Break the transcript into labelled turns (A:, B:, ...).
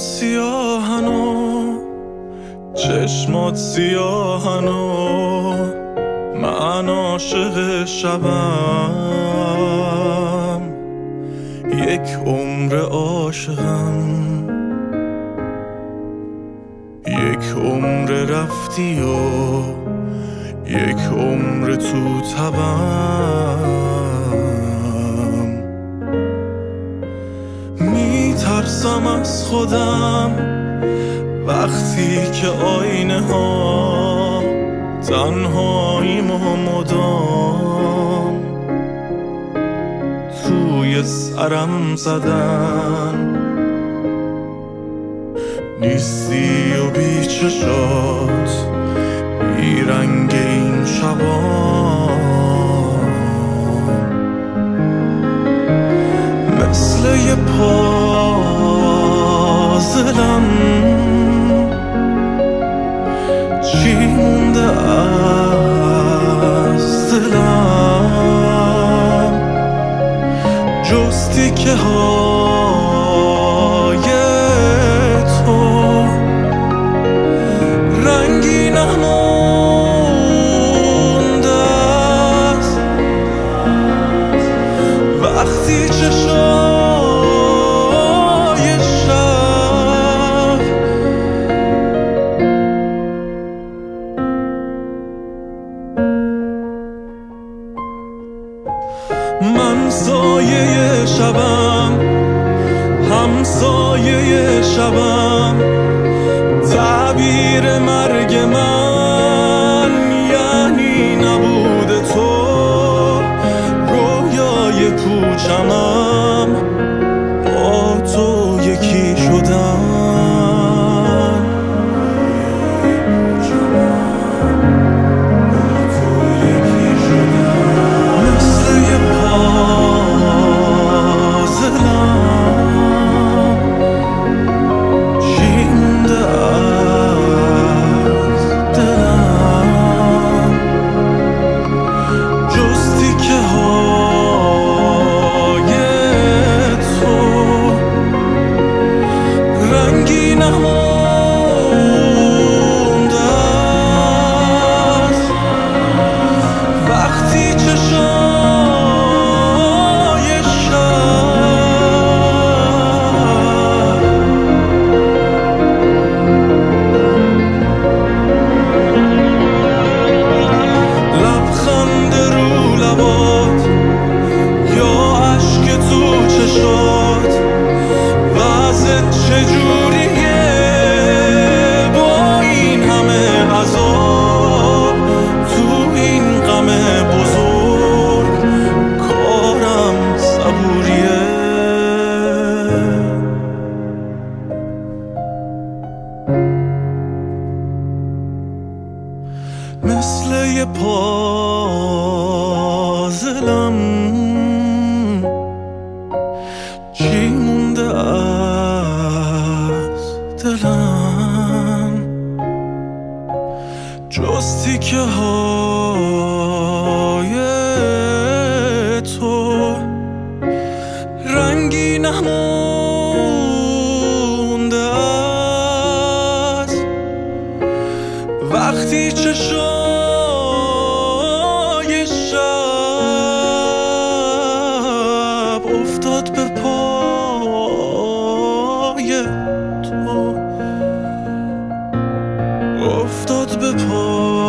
A: سیاهن و چشمات سیاهن و من عاشق شبم. یک عمر عاشقم. یک عمر رفتی و یک عمر تو تبم. میترسم از خودم. وقتی که آینه ها تنهاییم و مدام. توی سرم زدن. نیستی و بی چشات بی رنگ این شبا مونده از دلم جز تیکه های تو رنگی نمونده من سایه شبم همسایه شبم. تعبیر مرگ من یعنی نبود تو رویای پوچمم مثل یه پازلم. چی مونده از دلم؟ جز تیکه های تو رنگی نمونده است. وقتی چشم Poor.